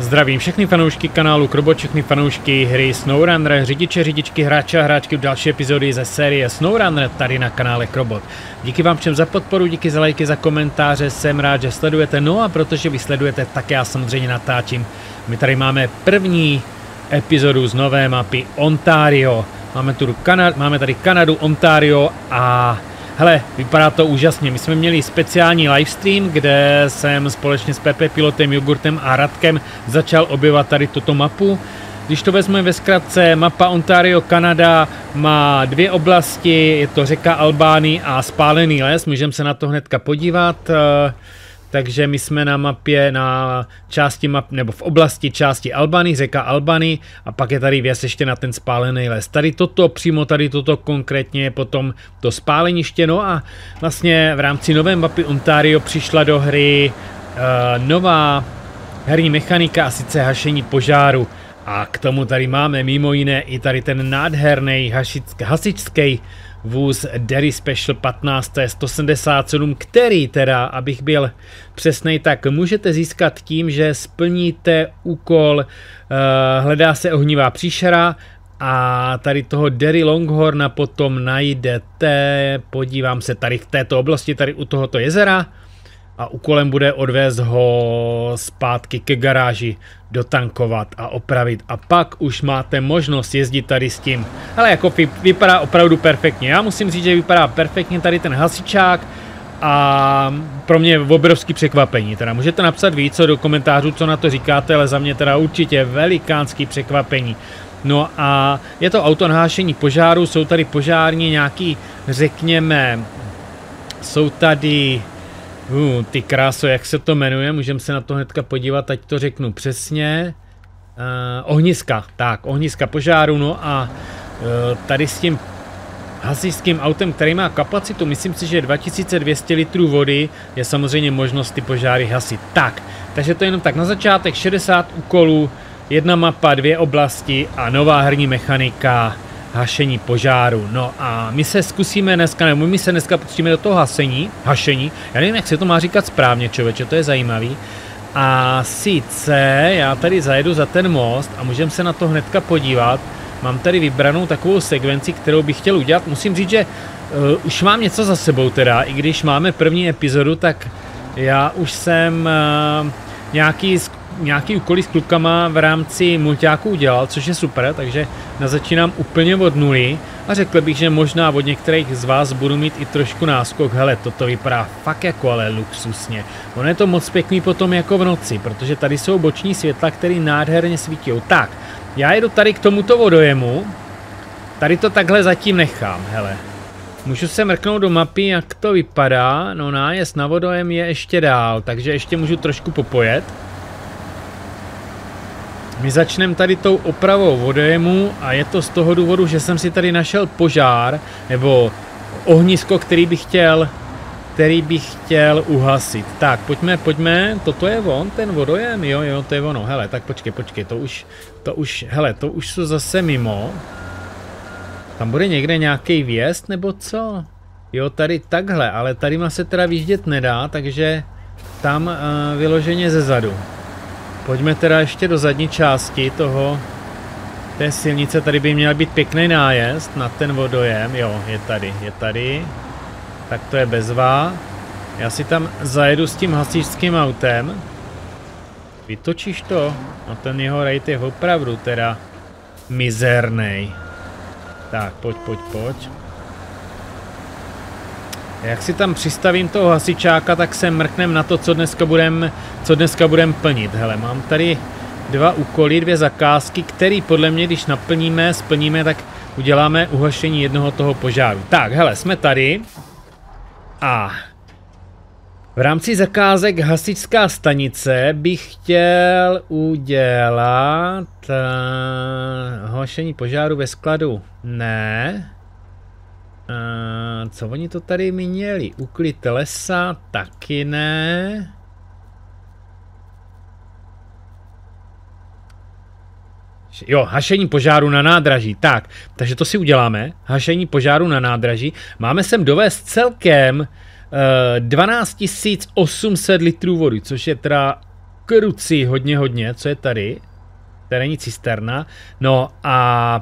Zdravím všechny fanoušky kanálu Krobot, všechny fanoušky hry SnowRunner, řidiče, řidičky, hráče a hráčky v další epizody ze série SnowRunner tady na kanále Krobot. Díky vám všem za podporu, díky za lajky, za komentáře, jsem rád, že sledujete, no a protože vy sledujete, tak já samozřejmě natáčím. My tady máme první epizodu z nové mapy Ontario. Máme, tu Kana- máme tady Kanadu, Ontario a Hele, vypadá to úžasně. My jsme měli speciální livestream, kde jsem společně s Pepe Pilotem, Jogurtem a Radkem začal objevovat tady tuto mapu. Když to vezmeme ve zkratce, mapa Ontario, Kanada má dvě oblasti, je to řeka Albány a spálený les, můžeme se na to hnedka podívat. Takže my jsme na mapě na části map, nebo v oblasti části Albany, řeka Albany a pak je tady věc ještě na ten spálený les. Tady toto, přímo tady toto konkrétně je potom to spáleniště. No a vlastně v rámci nové mapy Ontario přišla do hry uh, nová herní mechanika a sice hašení požáru. A k tomu tady máme mimo jiné i tady ten nádherný hasičský vůz Derry Special 15 177, který teda, abych byl přesnej, tak můžete získat tím, že splníte úkol uh, hledá se ohnivá příšera a tady toho Derry Longhorna potom najdete, podívám se tady v této oblasti, tady u tohoto jezera a úkolem bude odvést ho zpátky ke garáži, dotankovat a opravit a pak už máte možnost jezdit tady s tím. Ale jako vypadá opravdu perfektně. Já musím říct, že vypadá perfektně tady ten hasičák a pro mě obrovský překvapení. Teda můžete napsat víc do komentářů, co na to říkáte, ale za mě teda určitě velikánský překvapení. No a je to auto nahášení požáru, jsou tady požární nějaký, řekněme, jsou tady Uh, ty kráso, jak se to jmenuje, můžeme se na to hnedka podívat, ať to řeknu přesně. Uh, ohniska, tak, ohniska požáru, no a uh, tady s tím hasičským autem, který má kapacitu, myslím si, že 2200 litrů vody, je samozřejmě možnost ty požáry hasit. Tak, takže to je jenom tak na začátek, 60 úkolů, jedna mapa, dvě oblasti a nová herní mechanika, hašení požáru. No a my se zkusíme dneska, nebo my se dneska pustíme do toho hasení, hašení. Já nevím, jak se to má říkat správně, člověče, to je zajímavý. A sice já tady zajedu za ten most a můžeme se na to hnedka podívat. Mám tady vybranou takovou sekvenci, kterou bych chtěl udělat. Musím říct, že uh, už mám něco za sebou teda, i když máme první epizodu, tak já už jsem uh, nějaký nějaký úkoly s klukama v rámci multiáků udělal, což je super, takže začínám úplně od nuly a řekl bych, že možná od některých z vás budu mít i trošku náskok. Hele, toto vypadá fakt jako ale luxusně. Ono je to moc pěkný potom jako v noci, protože tady jsou boční světla, které nádherně svítí. Tak, já jedu tady k tomuto vodojemu. Tady to takhle zatím nechám, hele. Můžu se mrknout do mapy, jak to vypadá. No nájezd na vodojem je ještě dál, takže ještě můžu trošku popojet. My začneme tady tou opravou vodému a je to z toho důvodu, že jsem si tady našel požár, nebo ohnisko, který bych chtěl který bych chtěl uhasit. Tak, pojďme, pojďme, toto je on, ten vodojem, jo, jo, to je ono, hele, tak počkej, počkej, to už, to už, hele, to už jsou zase mimo. Tam bude někde nějaký věst, nebo co? Jo, tady takhle, ale tady ma se teda vyždět nedá, takže tam uh, vyloženě ze zadu. Pojďme teda ještě do zadní části toho té silnice. Tady by měl být pěkný nájezd na ten vodojem. Jo, je tady, je tady. Tak to je bezvá. Já si tam zajedu s tím hasičským autem. Vytočíš to? No ten jeho rate je opravdu teda mizerný. Tak, pojď, pojď, pojď. Jak si tam přistavím toho hasičáka, tak se mrknem na to, co dneska budem, co dneska budem plnit. Hele, mám tady dva úkoly, dvě zakázky, který podle mě, když naplníme, splníme, tak uděláme uhašení jednoho toho požáru. Tak, hele, jsme tady. A v rámci zakázek hasičská stanice bych chtěl udělat uh, hašení požáru ve skladu. Ne. Uh, co oni to tady měli? Uklid lesa? Taky ne. Jo, hašení požáru na nádraží. Tak, takže to si uděláme. Hašení požáru na nádraží. Máme sem dovést celkem uh, 12 800 litrů vody, což je teda kruci, hodně, hodně. Co je tady? Tady není cisterna. No a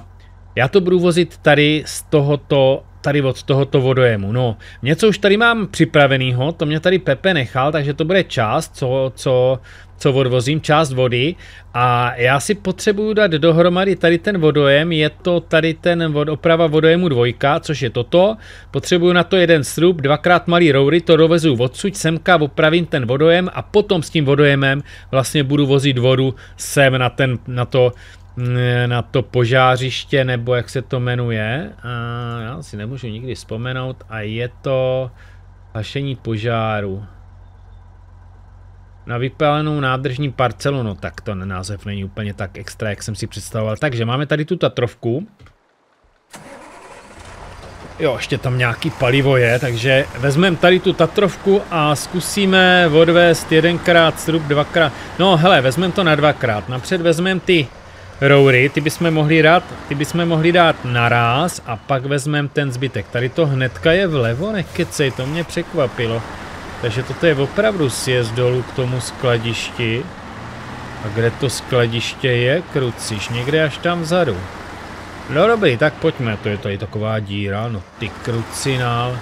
já to budu vozit tady z tohoto tady od tohoto vodojemu. No, něco už tady mám připraveného, to mě tady Pepe nechal, takže to bude část, co, co, co odvozím, část vody a já si potřebuju dát dohromady tady ten vodojem, je to tady ten vod, oprava vodojemu dvojka, což je toto, potřebuju na to jeden srub, dvakrát malý roury, to dovezu odsud semka, opravím ten vodojem a potom s tím vodojemem vlastně budu vozit vodu sem na, ten, na to na to požářiště, nebo jak se to jmenuje. A já si nemůžu nikdy vzpomenout. A je to hašení požáru. Na vypálenou nádržní parcelu, no tak to název není úplně tak extra, jak jsem si představoval. Takže máme tady tu Tatrovku. Jo, ještě tam nějaký palivo je, takže vezmeme tady tu Tatrovku a zkusíme odvést jedenkrát strup, dvakrát. No hele, vezmeme to na dvakrát. Napřed vezmeme ty roury, ty bychom mohli dát, ty bychom mohli dát naraz a pak vezmeme ten zbytek. Tady to hnedka je vlevo, nekecej, to mě překvapilo. Takže toto je opravdu sjezd dolů k tomu skladišti. A kde to skladiště je, kruciš, někde až tam vzadu. No dobrý, tak pojďme, to je tady taková díra, no ty krucinál.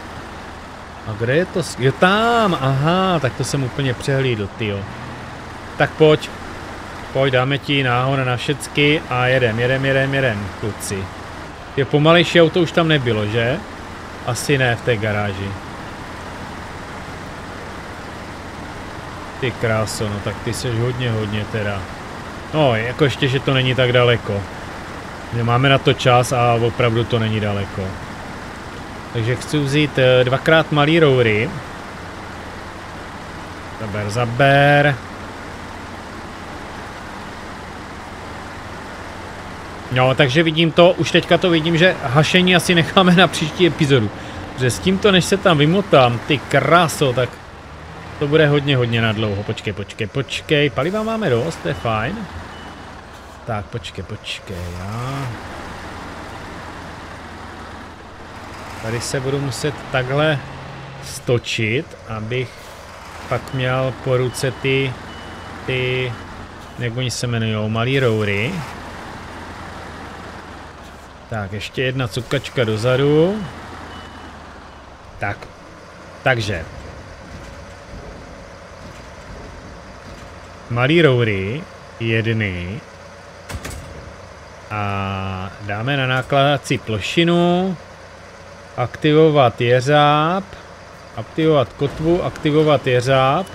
A kde je to? Jo tam, aha, tak to jsem úplně přehlídl, tyjo. Tak pojď, Pojď, dáme ti náhon na všecky a jedem, jedem, jedem, jedem, kluci. Je pomalejší auto už tam nebylo, že? Asi ne v té garáži. Ty kráso, no tak ty seš hodně, hodně teda. No, jako ještě, že to není tak daleko. Že máme na to čas a opravdu to není daleko. Takže chci vzít eh, dvakrát malý roury. Zaber, zaber. No, takže vidím to, už teďka to vidím, že hašení asi necháme na příští epizodu. Že s tímto, než se tam vymotám, ty kráso, tak to bude hodně, hodně na dlouho. Počkej, počkej, počkej. Paliva máme dost, to je fajn. Tak, počkej, počkej, já... Tady se budu muset takhle stočit, abych pak měl po ruce ty, ty, jak oni se jmenují, malý roury. Tak, ještě jedna cukačka dozadu. Tak, takže. Malý roury, jedny. A dáme na nákladací plošinu. Aktivovat jeřáb. Aktivovat kotvu, aktivovat jeřáb.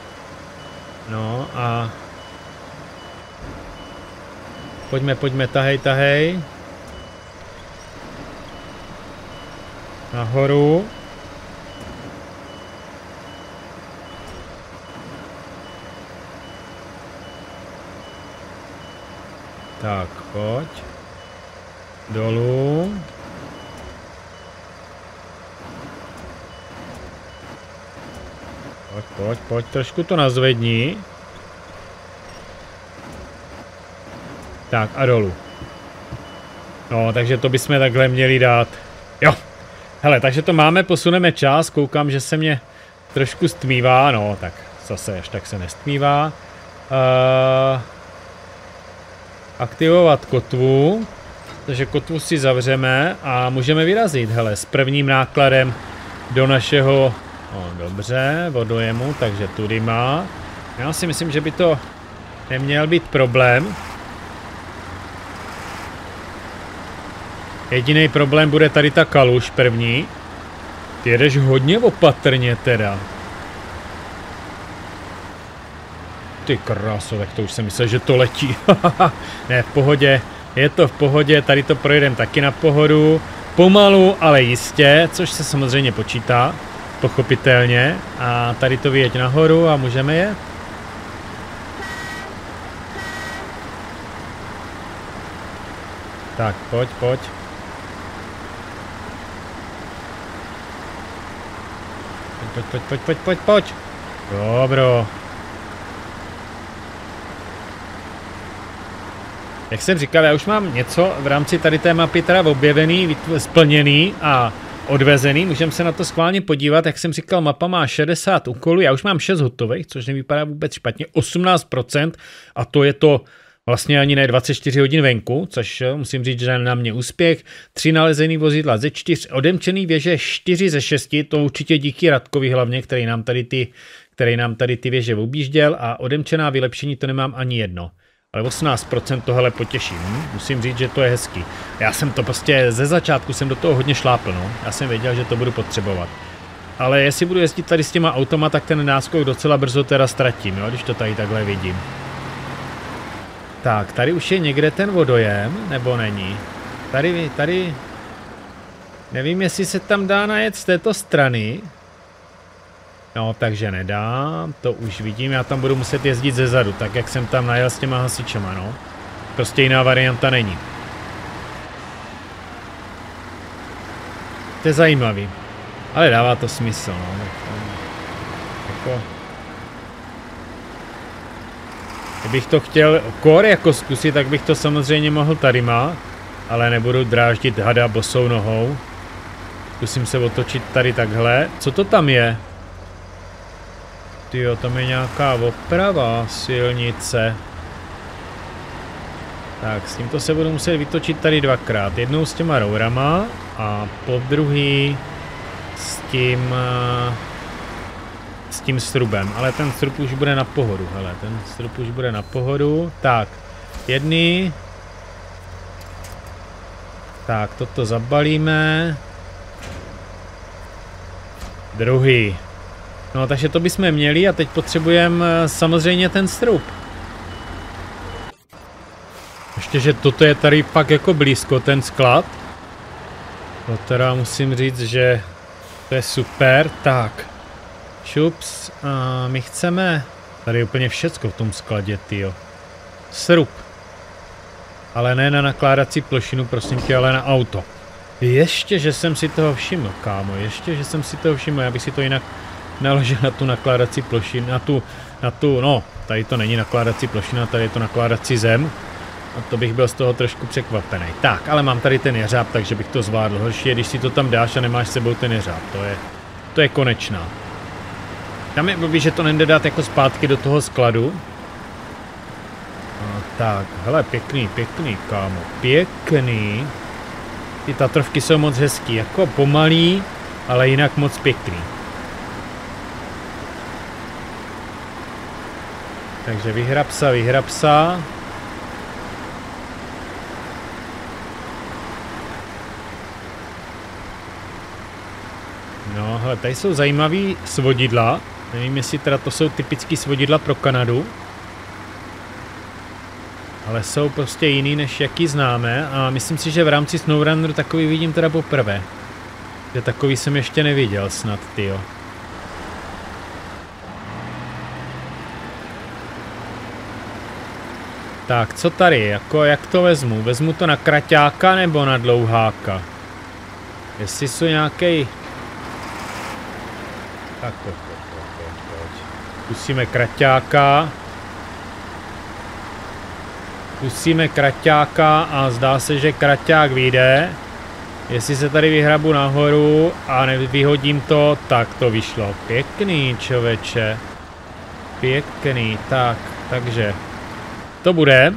No a... Pojďme, pojďme, tahej, tahej. Nahoru. Tak, pojď. Dolů. Pojď, pojď, pojď, trošku to nazvedni. Tak a dolů. No, takže to bychom takhle měli dát. Hele, takže to máme, posuneme čas, koukám, že se mě trošku stmívá, no tak zase až tak se nestmívá. Uh, aktivovat kotvu, takže kotvu si zavřeme a můžeme vyrazit, hele, s prvním nákladem do našeho, no dobře, vodojemu, takže tudy má. Já si myslím, že by to neměl být problém. Jediný problém bude tady ta kaluš první. Ty jedeš hodně opatrně teda. Ty kráso, tak to už jsem myslel, že to letí. ne, v pohodě. Je to v pohodě, tady to projedeme taky na pohodu. Pomalu, ale jistě, což se samozřejmě počítá, pochopitelně. A tady to vyjeď nahoru a můžeme jet. Tak, pojď, pojď. Pojď, pojď, pojď, pojď, pojď, pojď. Dobro. Jak jsem říkal, já už mám něco v rámci tady té mapy teda objevený, splněný a odvezený. Můžeme se na to schválně podívat. Jak jsem říkal, mapa má 60 úkolů, já už mám 6 hotových, což nevypadá vůbec špatně. 18% a to je to vlastně ani ne 24 hodin venku, což eh, musím říct, že na mě úspěch. Tři nalezený vozidla ze čtyř, odemčený věže 4 ze 6, to určitě díky Radkovi hlavně, který nám tady ty, který nám tady ty věže objížděl a odemčená vylepšení to nemám ani jedno. Ale 18% tohle potěší. Hm? Musím říct, že to je hezký. Já jsem to prostě ze začátku jsem do toho hodně šlápl, no. Já jsem věděl, že to budu potřebovat. Ale jestli budu jezdit tady s těma automa, tak ten náskok docela brzo teda ztratím, jo, když to tady takhle vidím. Tak, tady už je někde ten vodojem, nebo není? Tady, tady... Nevím, jestli se tam dá najet z této strany. No, takže nedám, to už vidím, já tam budu muset jezdit ze zadu, tak jak jsem tam najel s těma hasičema, no. Prostě jiná varianta není. To je zajímavý. Ale dává to smysl, no. Jako... Kdybych to chtěl kor jako zkusit, tak bych to samozřejmě mohl tady má, ale nebudu dráždit hada bosou nohou. Zkusím se otočit tady takhle. Co to tam je? Tyjo, tam je nějaká oprava silnice. Tak, s tímto se budu muset vytočit tady dvakrát. Jednou s těma rourama a po druhý s tím... Uh, s tím strubem, ale ten strub už bude na pohodu, hele, ten strub už bude na pohodu. Tak, jedný. Tak, toto zabalíme. Druhý. No, takže to bychom měli a teď potřebujeme eh, samozřejmě ten strub. Ještě, že toto je tady pak jako blízko, ten sklad. To teda musím říct, že to je super. Tak. Šups, a my chceme... Tady je úplně všecko v tom skladě, tyjo. Srub. Ale ne na nakládací plošinu, prosím tě, ale na auto. Ještě, že jsem si toho všiml, kámo, ještě, že jsem si toho všiml, já bych si to jinak naložil na tu nakládací plošinu, na tu, na tu, no, tady to není nakládací plošina, tady je to nakládací zem. A to bych byl z toho trošku překvapený. Tak, ale mám tady ten jeřáb, takže bych to zvládl. Horší je, když si to tam dáš a nemáš s sebou ten jeřáb. To je, to je konečná. Tam je blbý, že to nejde dát jako zpátky do toho skladu. A tak, hele, pěkný, pěkný, kámo, pěkný. Ty Tatrovky jsou moc hezký, jako pomalý, ale jinak moc pěkný. Takže vyhrabsa, vyhrabsa. No, hele, tady jsou zajímavý svodidla. Nevím, jestli teda to jsou typický svodidla pro Kanadu. Ale jsou prostě jiný, než jaký známe a myslím si, že v rámci SnowRunneru takový vidím teda poprvé. Že takový jsem ještě neviděl snad, tyjo. Tak, co tady? Jako, jak to vezmu? Vezmu to na kraťáka nebo na dlouháka? Jestli jsou nějaký. Tak, pojď. Zkusíme kraťáka. Zkusíme kraťáka a zdá se, že kraťák vyjde. Jestli se tady vyhrabu nahoru a nevyhodím to, tak to vyšlo. Pěkný, čověče. Pěkný, tak, takže to bude.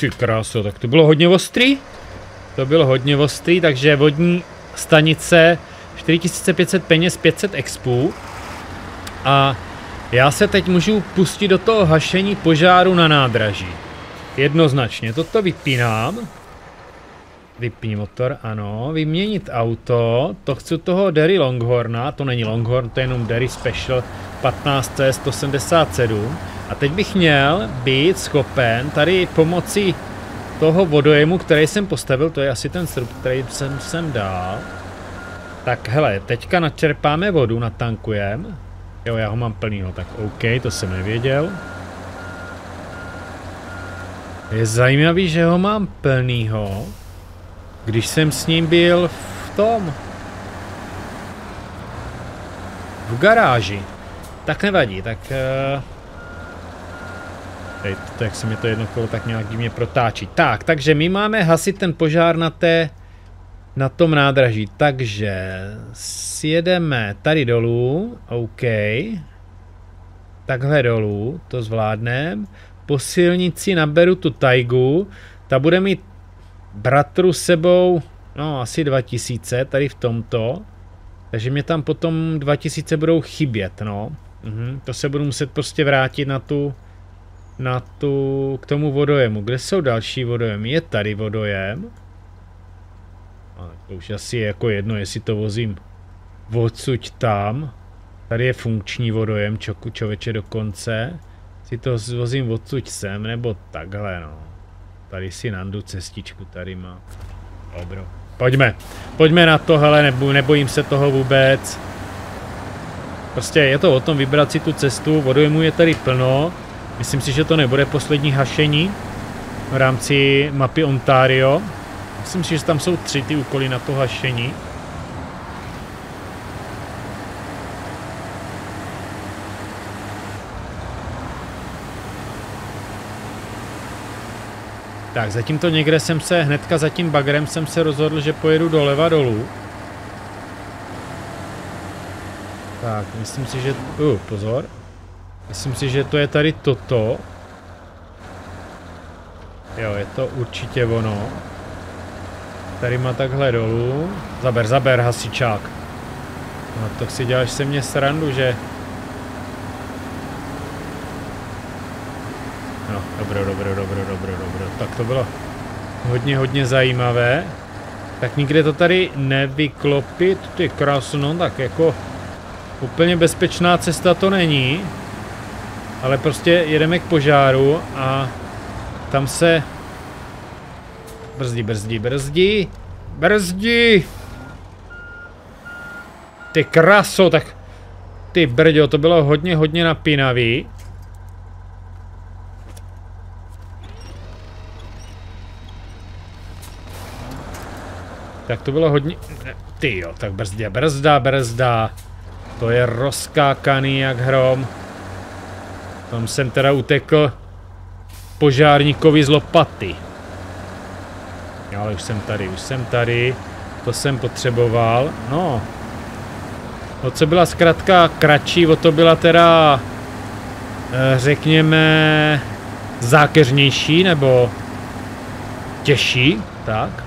Ty kráso, tak to bylo hodně ostrý. To bylo hodně ostrý, takže vodní stanice 4500 peněz, 500 expů. A já se teď můžu pustit do toho hašení požáru na nádraží. Jednoznačně, toto vypínám. Vypni motor, ano. Vyměnit auto, to chci toho Derry Longhorna, to není Longhorn, to je jenom Derry Special 15C 177. A teď bych měl být schopen tady pomocí toho vodojemu, který jsem postavil, to je asi ten strop, který jsem sem dal. Tak hele, teďka načerpáme vodu, natankujeme. Jo, já ho mám plnýho, tak OK, to jsem nevěděl. Je zajímavý, že ho mám plnýho. Když jsem s ním byl v tom... V garáži. Tak nevadí, tak... Uh, Tady to, jak se mi to jedno kolo tak nějak divně protáčí. Tak, takže my máme hasit ten požár na té, na tom nádraží. Takže sjedeme tady dolů, OK. Takhle dolů, to zvládnem. Po silnici naberu tu tajgu, ta bude mít bratru sebou, no asi 2000, tady v tomto. Takže mě tam potom 2000 budou chybět, no. Mhm, to se budu muset prostě vrátit na tu, na tu, k tomu vodojemu. Kde jsou další vodojemy? Je tady vodojem. A to už asi je jako jedno, jestli to vozím odsud tam. Tady je funkční vodojem, čoku, čověče dokonce. Si to vozím odsud sem, nebo takhle, no. Tady si nandu cestičku, tady má. Dobro. Pojďme. Pojďme na to, hele, nebo, nebojím se toho vůbec. Prostě je to o tom vybrat si tu cestu, vodojemu je tady plno. Myslím si, že to nebude poslední hašení v rámci mapy Ontario. Myslím si, že tam jsou tři ty úkoly na to hašení. Tak, zatím to někde jsem se, hnedka za tím bagrem jsem se rozhodl, že pojedu doleva dolů. Tak, myslím si, že... Uh, pozor. Myslím si, že to je tady toto. Jo, je to určitě ono. Tady má takhle dolů. Zaber, zaber, hasičák. No to si děláš se mě srandu, že... No, dobro, dobro, dobro, dobro, dobro. Tak to bylo hodně, hodně zajímavé. Tak nikde to tady nevyklopit, ty krásno, tak jako úplně bezpečná cesta to není. Ale prostě jedeme k požáru a tam se Brzdí, brzdí, brzdí. Brzdí! Ty kraso, tak... Ty brďo, to bylo hodně, hodně napínavý. Tak to bylo hodně... Ty jo, tak brzdě, brzda, brzda. To je rozkákaný jak hrom. Tam jsem teda utekl požárníkovi z lopaty. Ale už jsem tady, už jsem tady. To jsem potřeboval. No. O co byla zkrátka kratší, o to byla teda, eh, řekněme, zákeřnější nebo těžší, tak.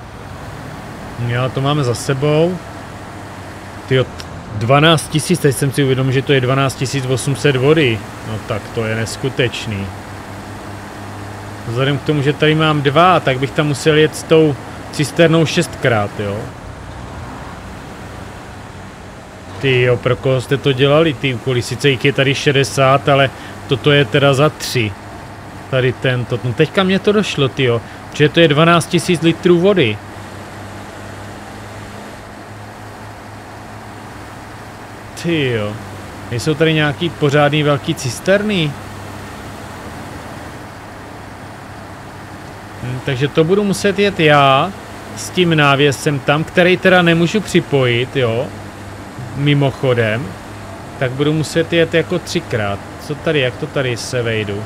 Jo, to máme za sebou. Ty 12 tisíc, teď jsem si uvědomil, že to je 12 800 vody. No tak to je neskutečný. Vzhledem k tomu, že tady mám dva, tak bych tam musel jet s tou cisternou šestkrát, jo. Ty jo, pro koho jste to dělali, ty úkoly, sice jich je tady 60, ale toto je teda za tři. Tady tento, no teďka mě to došlo, ty jo, že to je 12 000 litrů vody. Ty jo, nejsou tady nějaký pořádný velký cisterny? Hm, takže to budu muset jet já s tím návěsem tam, který teda nemůžu připojit, jo, mimochodem, tak budu muset jet jako třikrát. Co tady, jak to tady se vejdu?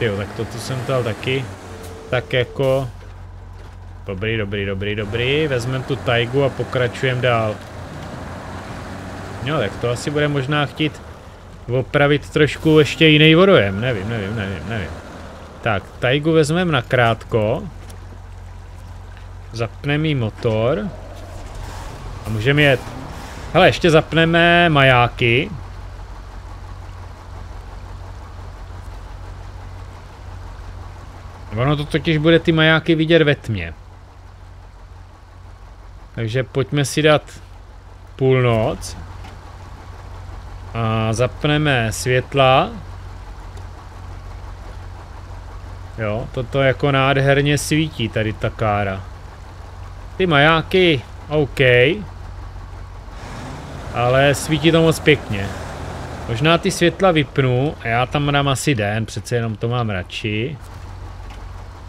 Jo, tak to tu jsem dal taky. Tak jako... Dobrý, dobrý, dobrý, dobrý. Vezmeme tu tajgu a pokračujeme dál. Jo, tak to asi bude možná chtít opravit trošku ještě jiný vodojem. Nevím, nevím, nevím, nevím. Tak, Taigu vezmeme na krátko. Zapneme motor. A můžeme jet. Hele, ještě zapneme majáky. Ono to totiž bude ty majáky vidět ve tmě. Takže pojďme si dát půlnoc. A zapneme světla. Jo, toto jako nádherně svítí tady ta kára. Ty majáky, OK. Ale svítí to moc pěkně. Možná ty světla vypnu a já tam dám asi den, přece jenom to mám radši.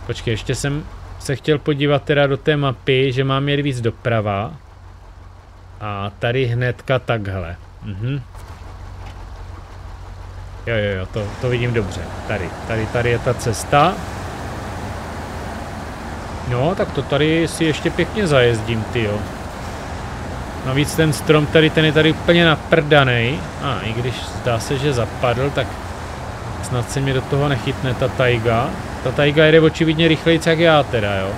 Počkej, ještě jsem se chtěl podívat teda do té mapy, že mám jet víc doprava. A tady hnedka takhle. Mhm. Jo, jo, jo, to, to vidím dobře. Tady, tady, tady je ta cesta. No, tak to tady si ještě pěkně zajezdím, ty jo. Navíc ten strom tady, ten je tady úplně naprdanej. A i když zdá se, že zapadl, tak snad se mi do toho nechytne ta tajga. Ta tajga jede očividně rychleji, jak já teda, jo.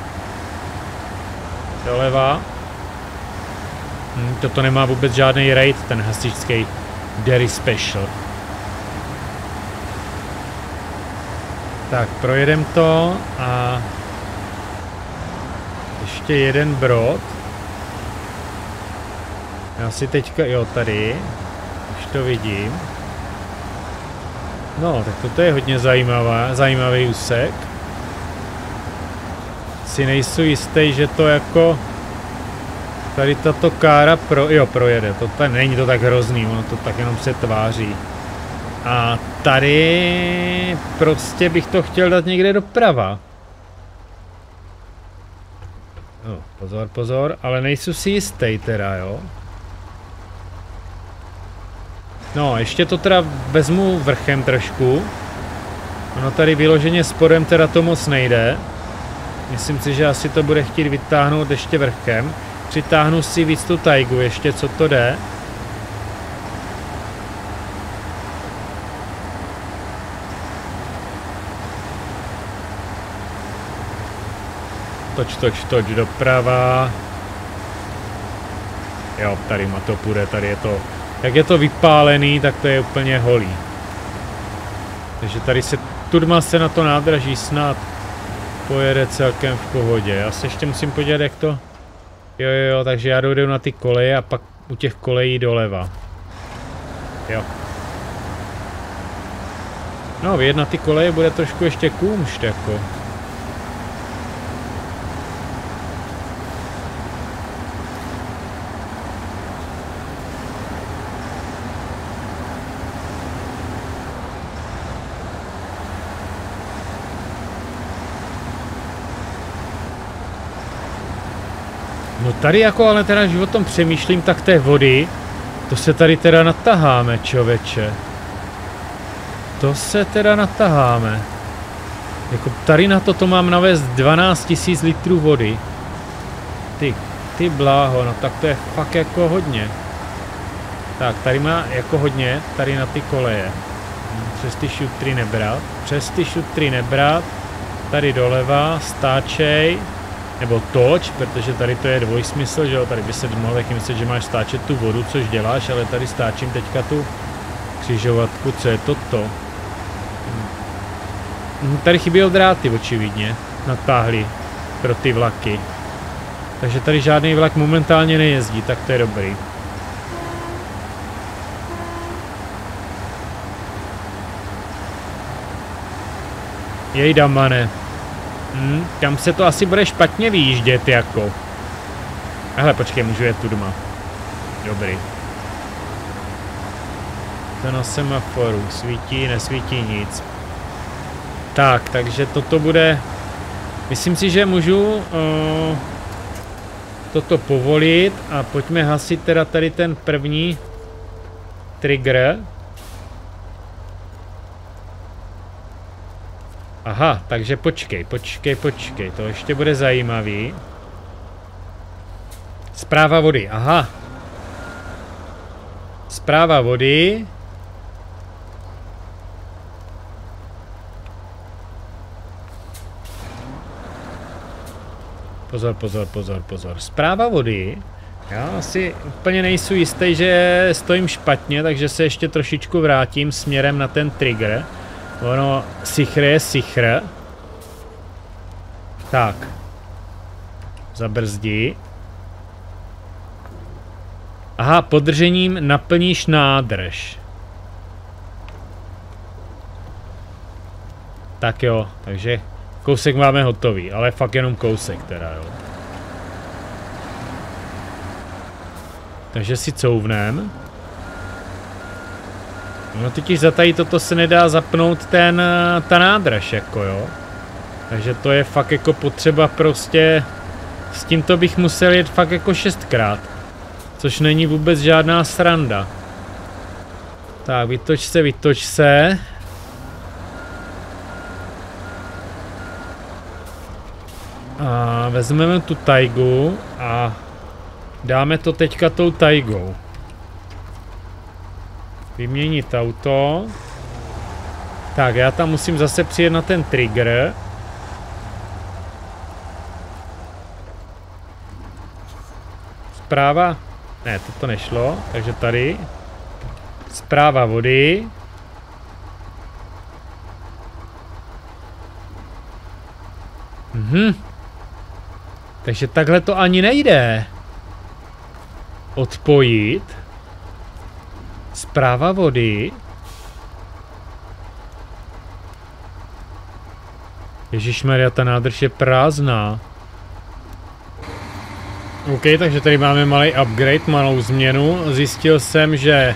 Doleva. Hm, toto nemá vůbec žádný raid, ten hasičský Derry Special. Tak, projedem to a ještě jeden brod. Já si teďka, jo tady, už to vidím. No, tak toto je hodně zajímavá, zajímavý úsek. Si nejsou jistý, že to jako tady tato kára pro, jo, projede. To tady není to tak hrozný, ono to tak jenom se tváří. A tady prostě bych to chtěl dát někde doprava. No, pozor, pozor, ale nejsou si jistý teda, jo. No, ještě to teda vezmu vrchem trošku. Ono tady vyloženě spodem teda to moc nejde. Myslím si, že asi to bude chtít vytáhnout ještě vrchem. Přitáhnu si víc tu tajgu ještě, co to jde. Toč, toč, toč doprava. Jo, tady ma to půjde, tady je to... Jak je to vypálený, tak to je úplně holý. Takže tady se Tudma se na to nádraží snad pojede celkem v pohodě. Já se ještě musím podívat, jak to... Jo, jo, jo, takže já dojdu na ty koleje a pak u těch kolejí doleva. Jo. No, vyjet na ty koleje bude trošku ještě kůmšt, jako. Tady jako ale teda, že o tom přemýšlím, tak té vody, to se tady teda nataháme, čověče. To se teda nataháme. Jako tady na to to mám navést 12 000 litrů vody. Ty, ty bláho, no tak to je fakt jako hodně. Tak, tady má jako hodně, tady na ty koleje. Přes ty šutry nebrat, přes ty šutry nebrat, tady doleva, stáčej, nebo toč, protože tady to je dvojsmysl, že jo, tady by se mohl taky myslet, že máš stáčet tu vodu, což děláš, ale tady stáčím teďka tu křižovatku, co je toto? Hm, tady chybí dráty, očividně, natáhli pro ty vlaky. Takže tady žádný vlak momentálně nejezdí, tak to je dobrý. Jej damane. Hmm, kam se to asi bude špatně vyjíždět jako. Hele, počkej, můžu jet tu doma. Dobrý. To na semaforu. Svítí, nesvítí nic. Tak, takže toto bude... Myslím si, že můžu uh, toto povolit a pojďme hasit teda tady ten první trigger. Aha, takže počkej, počkej, počkej, to ještě bude zajímavý. Zpráva vody, aha. Zpráva vody. Pozor, pozor, pozor, pozor. Zpráva vody. Já asi úplně nejsou jistý, že stojím špatně, takže se ještě trošičku vrátím směrem na ten trigger. Ono, sichr je sichr. Tak. Zabrzdí. Aha, podržením naplníš nádrž. Tak jo, takže kousek máme hotový, ale fakt jenom kousek teda jo. Takže si couvnem. No totiž za tady toto se nedá zapnout ten, eh, ta nádrž jako jo. Takže to je fakt jako potřeba prostě, s tímto bych musel jet fakt jako šestkrát. Což není vůbec žádná sranda. Tak, vytoč se, vytoč se. A vezmeme tu tajgu a dáme to teďka tou tajgou. Vyměnit auto. Tak, já tam musím zase přijet na ten trigger. Zpráva. Ne, toto nešlo, takže tady. Zpráva vody. Mhm. Takže takhle to ani nejde. Odpojit. Zpráva vody. Ježišmarja, ta nádrž je prázdná. OK, takže tady máme malý upgrade, malou změnu. Zjistil jsem, že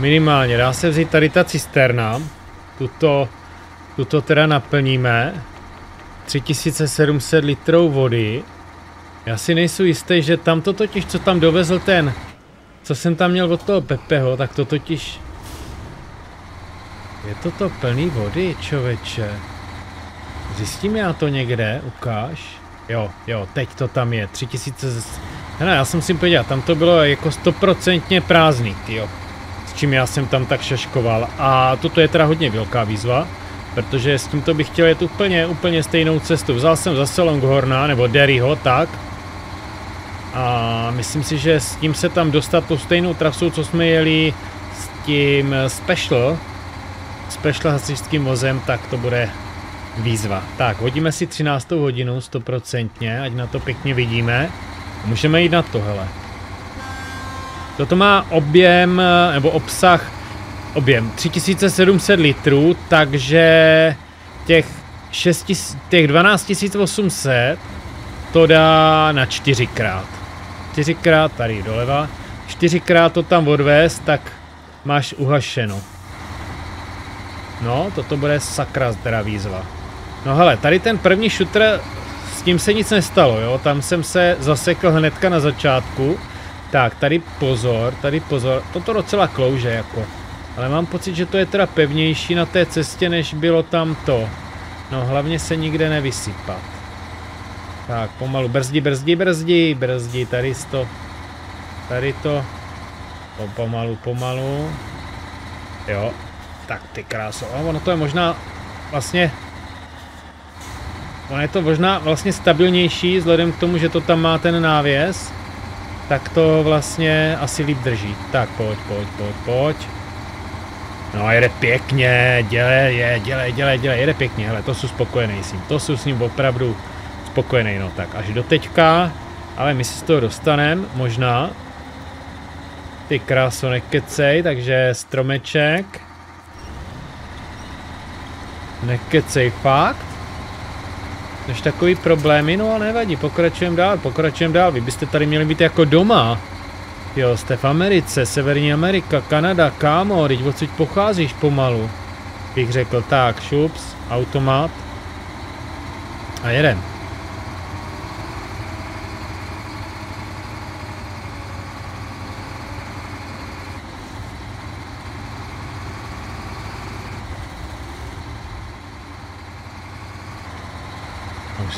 minimálně dá se vzít tady ta cisterna. Tuto, tuto teda naplníme. 3700 litrů vody. Já si nejsou jistý, že tam to totiž, co tam dovezl ten, co jsem tam měl od toho Pepeho, tak to totiž... Je to to plný vody, čověče. Zjistím já to někde, ukáž. Jo, jo, teď to tam je, 3000... Hele, já jsem si podíval, tam to bylo jako stoprocentně prázdný, jo. S čím já jsem tam tak šaškoval. A toto je teda hodně velká výzva, protože s tímto bych chtěl jet úplně, úplně stejnou cestu. Vzal jsem zase Longhorna, nebo Derryho, tak. A myslím si, že s tím se tam dostat tou stejnou trasou, co jsme jeli s tím Special, Special hasičským vozem, tak to bude výzva. Tak, hodíme si 13. hodinu, stoprocentně, ať na to pěkně vidíme. Můžeme jít na to, hele. Toto má objem, nebo obsah, objem 3700 litrů, takže těch, 6, těch 12800 to dá na čtyřikrát. Čtyřikrát tady doleva, čtyřikrát to tam odvést, tak máš uhašeno. No, toto bude sakra teda výzva. No hele, tady ten první šutr, s tím se nic nestalo, jo, tam jsem se zasekl hnedka na začátku. Tak, tady pozor, tady pozor, toto docela klouže jako. Ale mám pocit, že to je teda pevnější na té cestě, než bylo tam to. No hlavně se nikde nevysypat. Tak, pomalu, brzdi, brzdi, brzdi, brzdi, tady to. Tady to. O, pomalu, pomalu. Jo, tak ty kráso. A ono to je možná vlastně Ono je to možná vlastně stabilnější, vzhledem k tomu, že to tam má ten návěs. Tak to vlastně asi líp drží. Tak pojď, pojď, pojď, pojď. No jede pěkně, dělej, je, dělej, dělej, dělej, jede pěkně, hele, to jsou spokojený s ním, to jsou s ním opravdu spokojený, no tak až do teďka, ale my si z toho dostaneme, možná. Ty kráso nekecej, takže stromeček. Nekecej fakt. Než takový problémy, no a nevadí, pokračujeme dál, pokračujeme dál, vy byste tady měli být jako doma. Jo, jste v Americe, Severní Amerika, Kanada, kámo, teď odsud pocházíš pomalu. Bych řekl, tak, šups, automat. A jeden.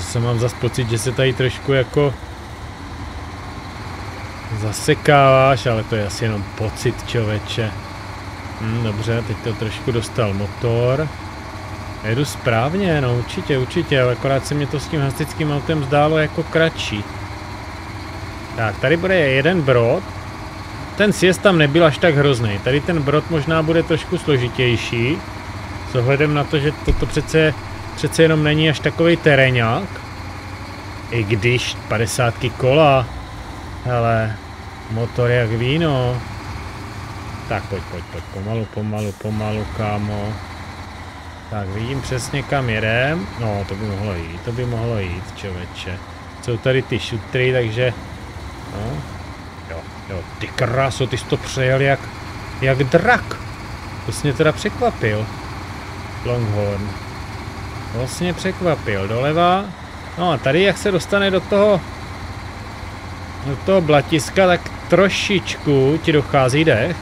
Takže se mám zase pocit, že se tady trošku jako zasekáváš, ale to je asi jenom pocit, čověče. Hm, dobře, teď to trošku dostal motor. Jedu správně, no určitě, určitě, ale akorát se mě to s tím hasičským autem zdálo jako kratší. Tak, tady bude jeden brod. Ten sjezd tam nebyl až tak hrozný. Tady ten brod možná bude trošku složitější. S ohledem na to, že toto přece přece jenom není až takový terénák. I když 50 kola. Hele, motor jak víno. Tak pojď, pojď, pojď, pomalu, pomalu, pomalu, kámo. Tak vidím přesně kam jedem. No, to by mohlo jít, to by mohlo jít, čověče. Jsou tady ty šutry, takže... No, jo, jo, ty kráso, ty jsi to přejel jak, jak drak. To jsi mě teda překvapil. Longhorn vlastně překvapil. Doleva. No a tady jak se dostane do toho do toho blatiska, tak trošičku ti dochází dech.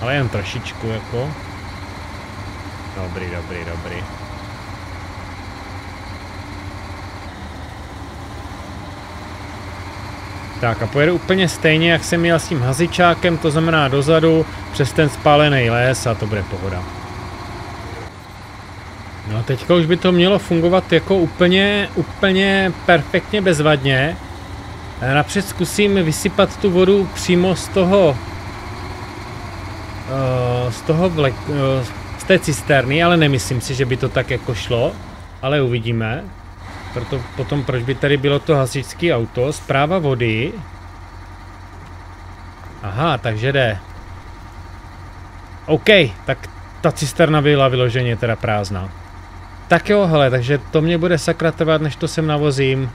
Ale jen trošičku jako. Dobrý, dobrý, dobrý. Tak a pojedu úplně stejně, jak jsem měl s tím hazičákem, to znamená dozadu, přes ten spálený les a to bude pohoda. No teďka už by to mělo fungovat jako úplně, úplně perfektně bezvadně. Napřed zkusím vysypat tu vodu přímo z toho, uh, z toho vlek, uh, z té cisterny, ale nemyslím si, že by to tak jako šlo, ale uvidíme. Proto potom proč by tady bylo to hasičské auto, zpráva vody. Aha, takže jde. OK, tak ta cisterna byla vyloženě teda prázdná. Tak jo, hele, takže to mě bude sakra trvat, než to sem navozím.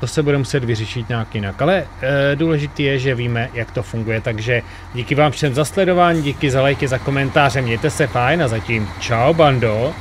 To se bude muset vyřešit nějak jinak, ale e, důležité je, že víme, jak to funguje, takže díky vám všem za sledování, díky za lajky, za komentáře, mějte se fajn a zatím čau bando.